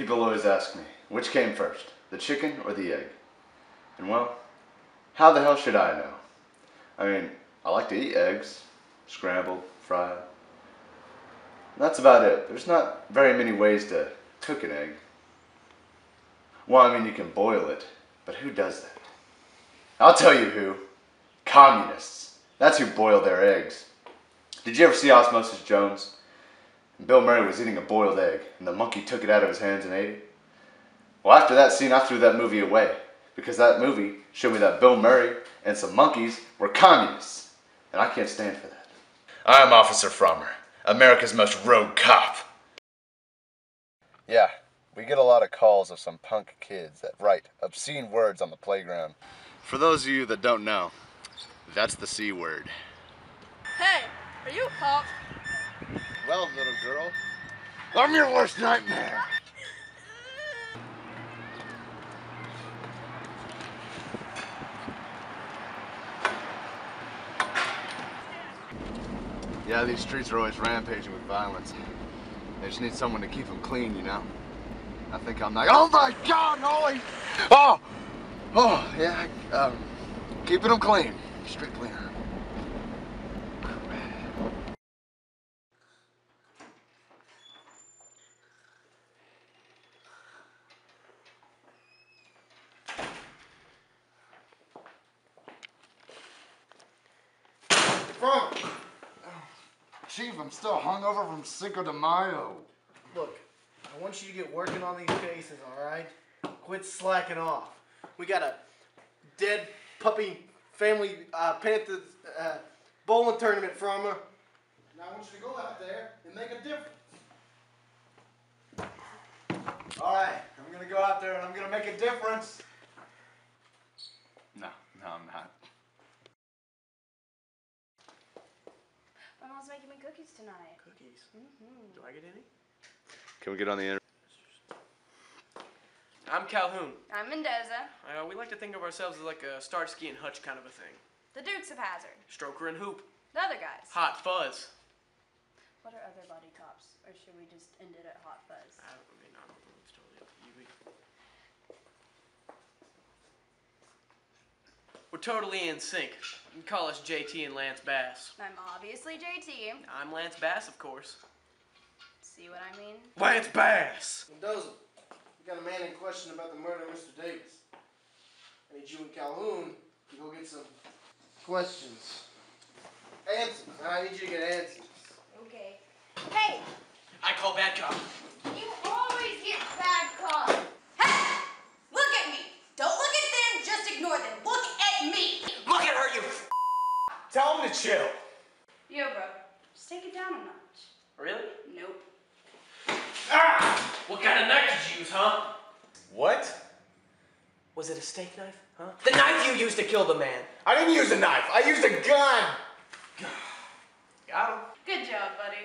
People always ask me, which came first, the chicken or the egg? And well, how the hell should I know? I mean, I like to eat eggs, scrambled, fried. That's about it. There's not very many ways to cook an egg. Well, I mean, you can boil it, but who does that? I'll tell you who. Communists. That's who boil their eggs. Did you ever see Osmosis Jones? Bill Murray was eating a boiled egg, and the monkey took it out of his hands and ate it. Well, after that scene, I threw that movie away because that movie showed me that Bill Murray and some monkeys were communists, and I can't stand for that. I'm Officer Fraumer, America's most rogue cop. Yeah, we get a lot of calls of some punk kids that write obscene words on the playground. For those of you that don't know, that's the C word. Hey, are you a cop? Well, little girl, I'm your worst nightmare. Yeah, these streets are always rampaging with violence. They just need someone to keep them clean, you know? I think I'm like, oh my God, Holly! Oh! Oh, yeah, um, keeping them clean. Straight cleaner. From Chief, I'm still hungover from Cinco de Mayo. Look, I want you to get working on these cases, alright? Quit slacking off. We got a dead puppy family uh, Panthers uh, bowling tournament from her. And I want you to go out there and make a difference. Alright, I'm gonna go out there and I'm gonna make a difference. No, no, I'm not. My mom's making me cookies tonight. Cookies. Do I get any? Can we get on the internet? I'm Calhoun. I'm Mendoza, Uh, we like to think of ourselves as like a Starsky and Hutch kind of a thing. the Dukes of Hazzard, Stroker and Hoop. the other guys. Hot Fuzz. What are other body cops? Or should we just end it at Hot Fuzz? I, don't, I mean, I don't know. It's totally up to you. We- We're totally in sync. You can call us JT and Lance Bass. I'm obviously JT. I'm Lance Bass, of course. See what I mean? Lance Bass! Mendoza, we got a man in question about the murder of Mr. Davis. I need you and Calhoun to go get some questions. Answers. I need you to get answers. Okay. Hey, I call bad cop. you always get bad cops. Hey! Look at me! Don't look at them, just ignore them. Look at me! Look at her, you f- Tell him to chill. Yo, bro, just take it down a notch. Really? Nope. Ah! What kind of knife did you use, huh? What? Was it a steak knife, huh? The knife you used to kill the man. I didn't use a knife. I used a gun. Got him. Good job, buddy.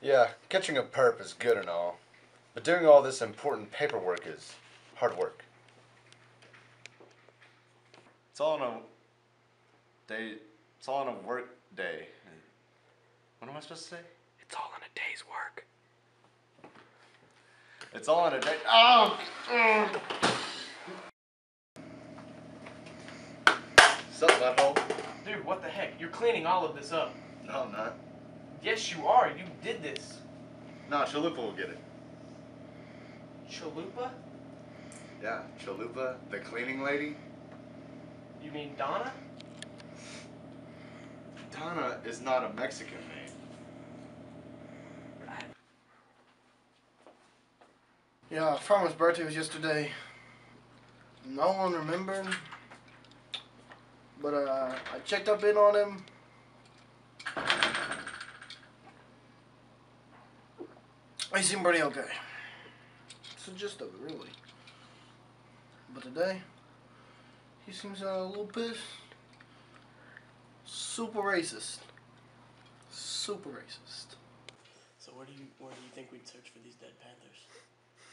Yeah, catching a perp is good and all, but doing all this important paperwork is hard work. It's all in a It's all on a work day. What am I supposed to say? It's all in a day's work. It's all on a day. Oh. mm. Sup, butthole? Dude, what the heck? You're cleaning all of this up. No, I'm not. Yes, you are. You did this. No, Chalupa will get it. Chalupa? Yeah, Chalupa, the cleaning lady. You mean Donna? Donna is not a Mexican name. Yeah, Fraumer's birthday was yesterday. No one remembered. But uh, I checked up in on him. He seemed pretty okay. It's the gist of it, really. But today, he seems uh, a little pissed super racist. Super racist. So where do you where do you think we'd search for these dead panthers?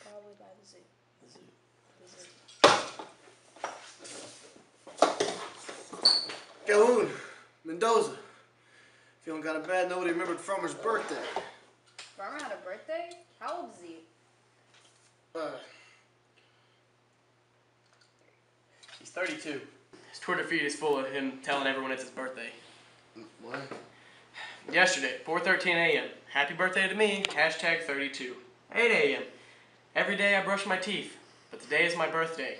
Probably by the zoo. The zoo. The zoo. Calhoun, Mendoza. Feeling kind of bad, nobody remembered Fraumer's birthday. Farmer had a birthday? How old is he? Uh, he's 32. His Twitter feed is full of him telling everyone it's his birthday. What? Yesterday, 4:13 a.m. Happy birthday to me. Hashtag 32. 8 a.m. Every day I brush my teeth, but today is my birthday.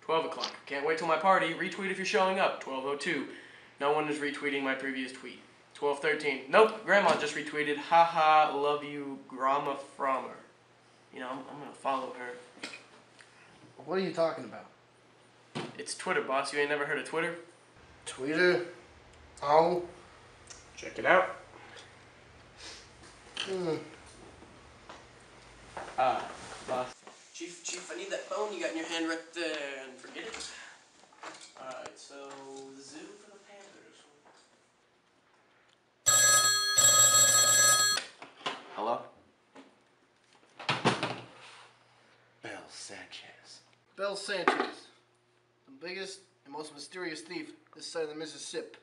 12 o'clock. Can't wait till my party. Retweet if you're showing up. 12:02. No one is retweeting my previous tweet. 12:13. Nope. Grandma just retweeted. Haha. Love you, Grandma Fraumer. You know, I'm, I'm gonna follow her. What are you talking about? It's Twitter, boss. You ain't never heard of Twitter? Twitter? Oh. Check it out. Hmm. Ah, boss. Chief, Chief, I need that phone you got in your hand right there, and forget it. Alright, so zoo for the Panthers. Hello? Bell Sanchez. Bell Sanchez, the biggest and most mysterious thief this side of the Mississippi.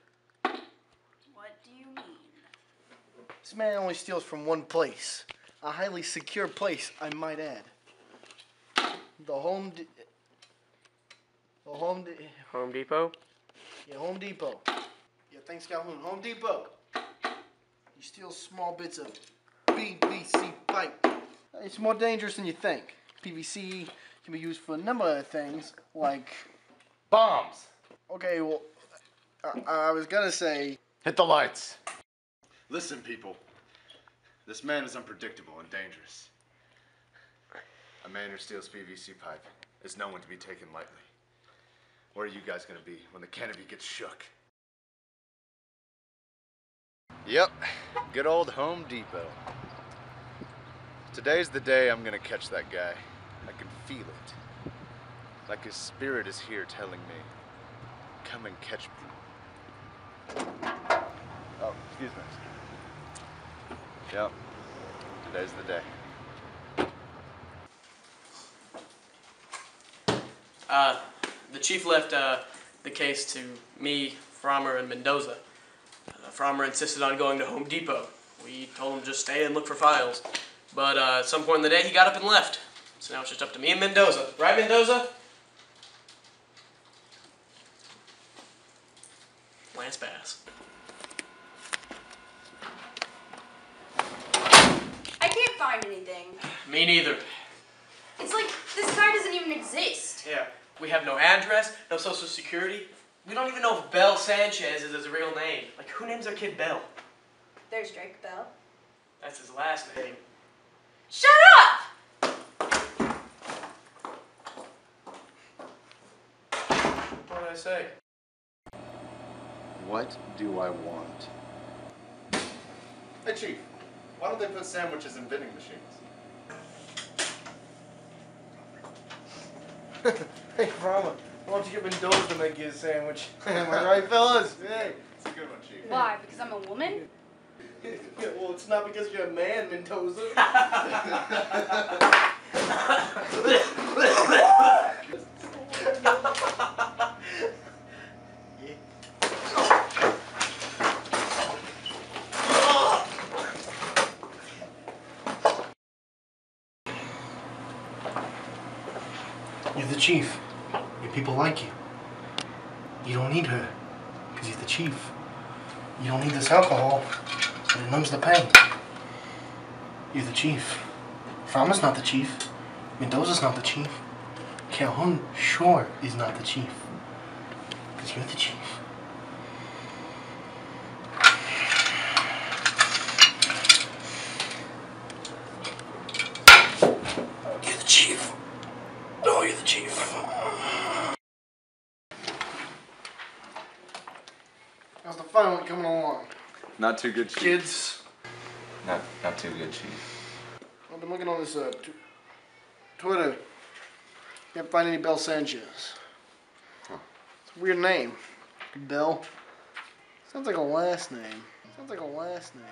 What do you mean? This man only steals from one place, a highly secure place, I might add. The Home. De- the Home. De- Home Depot? yeah, Home Depot. Yeah, thanks, Calhoun. Home Depot. You steal small bits of PVC pipe. It's more dangerous than you think. PVC can be used for a number of things, like. Bombs! Okay, well, I, I was gonna say. Hit the lights. Listen, people. This man is unpredictable and dangerous. A man who steals PVC pipe is no one to be taken lightly. Where are you guys gonna be when the canopy gets shook? Yep, good old Home Depot. Today's the day I'm gonna catch that guy. I can feel it. Like his spirit is here telling me, come and catch me. Oh, excuse me. Yep. Today's the day. Uh, the chief left uh, the case to me, Fraumer, and Mendoza. Uh, Fraumer insisted on going to Home Depot. We told him just stay and look for files. But uh, at some point in the day, he got up and left. So now it's just up to me and Mendoza. Right, Mendoza? Lance Bass. I can't find anything. Me neither. It's like this guy doesn't even exist. Yeah, we have no address, no social security. We don't even know if Bell Sanchez is his real name. Like, who names their kid Bell? There's Drake Bell. That's his last name. Shut up! What did I say? What do I want? Hey, Chief. Why don't they put sandwiches in vending machines? Hey, Rama, why don't you get Mendoza to make you a sandwich? Am I right, fellas? Hey. It's a good one, Chief. Why? Because I'm a woman? Yeah, well, it's not because you're a man, Mendoza. chief. Your people like you. You don't need her, because you're the chief. You don't need this alcohol, but it numbs the pain. You're the chief. Fraumer's not the chief. Mendoza's not the chief. Calhoun sure is not the chief. Because you're the chief. You're the chief. Oh, you're the chief. How's the fun one coming along? Not too good, Chief. Kids, Not, not too good, Chief. I've been looking on this uh, t- Twitter. Can't find any Bell Sanchez. Huh. It's a weird name. Bell. Sounds like a last name. Sounds like a last name.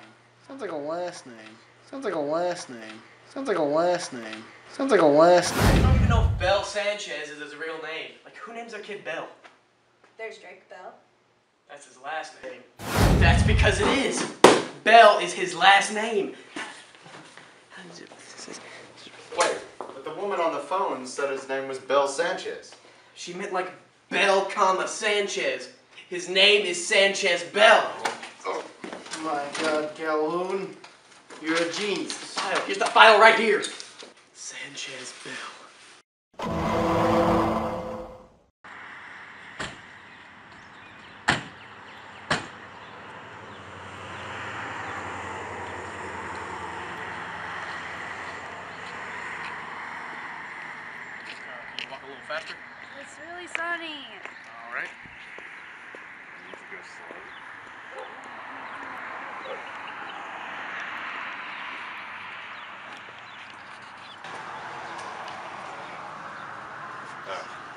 Sounds like a last name. Sounds like a last name. Sounds like a last name. Sounds like a last I name. don't even know if Bell Sanchez is his real name. Like, who names their kid Bell? There's Drake Bell. That's his last name. That's because it is. Bell is his last name. Wait, but the woman on the phone said his name was Bell Sanchez. She meant like Bell, comma Sanchez. His name is Sanchez Bell. Oh my God, Calhoun, you're a genius. File. Here's the file right here. Sanchez Bell. Can you walk a little faster? It's really sunny. All right.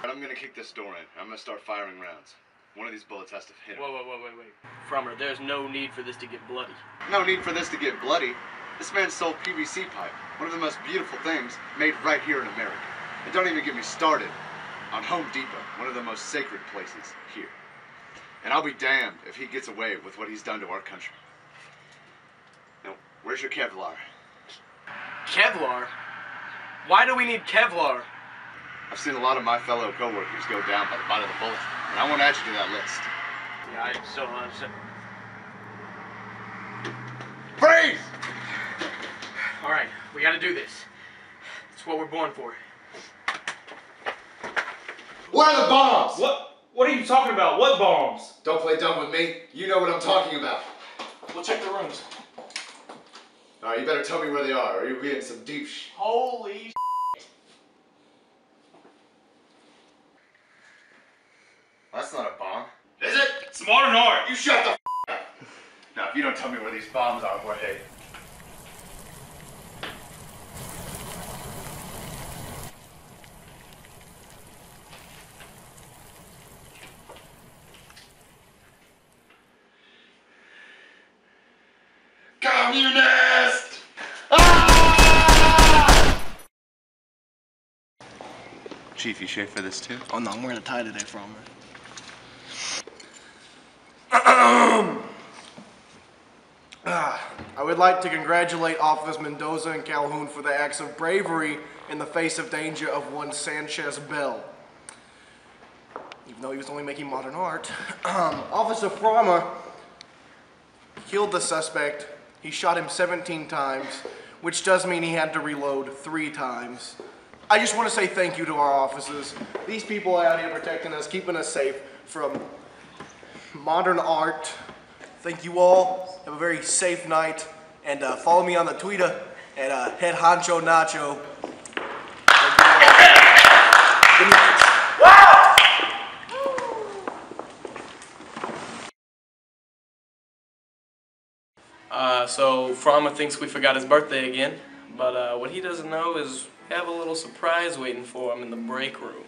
But I'm gonna kick this door in. I'm gonna start firing rounds. One of these bullets has to hit him. Whoa, whoa, whoa, wait, wait. Fraumer, there's no need for this to get bloody. No need for this to get bloody. This man sold PVC pipe, one of the most beautiful things made right here in America. And don't even get me started on Home Depot, one of the most sacred places here. And I'll be damned if he gets away with what he's done to our country. Now, where's your Kevlar? Kevlar? Why do we need Kevlar? I've seen a lot of my fellow coworkers go down by the bite of the bullet, and I won't add you to that list. Yeah, I am so upset. Freeze! All right, we got to do this. It's what we're born for. Where are the bombs? What? What are you talking about? What bombs? Don't play dumb with me. You know what I'm talking about. We'll check the rooms. All right, you better tell me where they are, or you'll be in some deep sh. Holy That's not a bomb. Is it? It's modern art. You shut the f- up. Now, if you don't tell me where these bombs are, Jorge. Communist! Ah! Chief, you shave for this too? Oh no, I'm wearing a tie today, Fraumer. Ah, I would like to congratulate Officers Mendoza and Calhoun for their acts of bravery in the face of danger of one Sanchez Bell. Even though he was only making modern art. Officer Fraumer killed the suspect. He shot him 17 times, which does mean he had to reload three times. I just want to say thank you to our officers. These people out here protecting us, keeping us safe from modern art. Thank you all. Have a very safe night. And uh, follow me on the Twitter at uh, Head Honcho Nacho. Good night. Uh, so Fraumer thinks we forgot his birthday again, but uh, what he doesn't know is we have a little surprise waiting for him in the break room.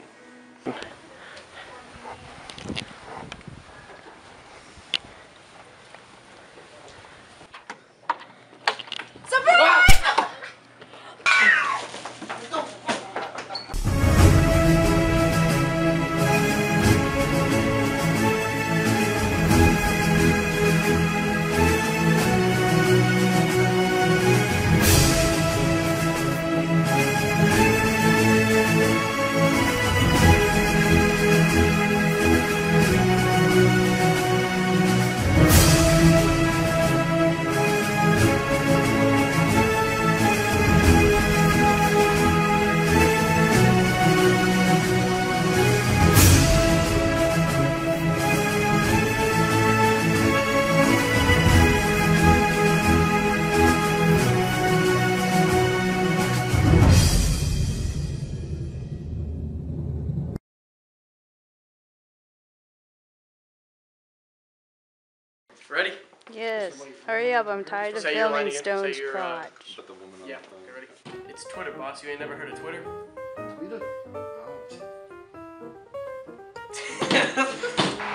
Ready? Yes. Hurry up. I'm tired of Say your line filming again. Say Stone's your, uh, crotch. Yeah. You ready? It's Twitter, boss. You ain't never heard of Twitter?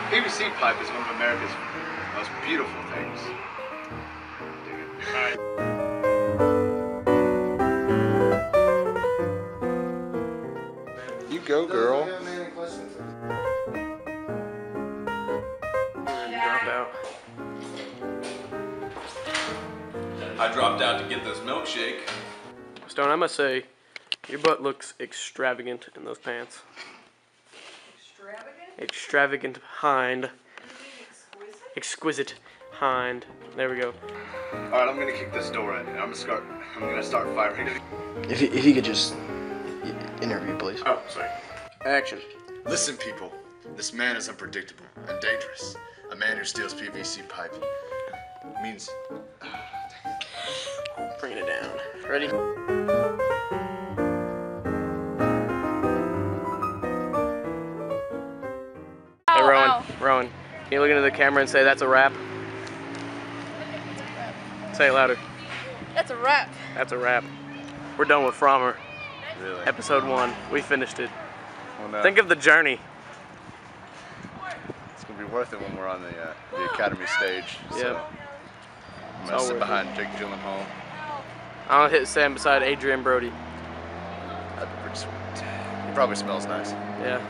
PVC pipe is one of America's most beautiful things. Dig. You go, girl. I dropped out to get this milkshake. Stone, I must say, your butt looks extravagant in those pants. Extravagant? Extravagant hind. Exquisite hind. There we go. All right, I'm gonna kick this door in. and I'm gonna start. I'm gonna start firing. If you, if you could just interview, please. Oh, sorry. Action. Listen, people. This man is unpredictable and dangerous. A man who steals PVC pipe means Bringing it down. Ready? Hey, Rowan. ow. Rowan, can you look into the camera and say that's a wrap? Say it louder. That's a wrap. That's a wrap. We're done with Fraumer. really. Episode one. We finished it. Well, no, Think of the journey. it's gonna be worth it when we're on the uh, the academy stage. So I'm gonna sit worth behind Jake Gyllenhaal. I'll hit Sam beside Adrien Brody. That'd be pretty sweet. He probably smells nice. Yeah.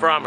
Fraumer.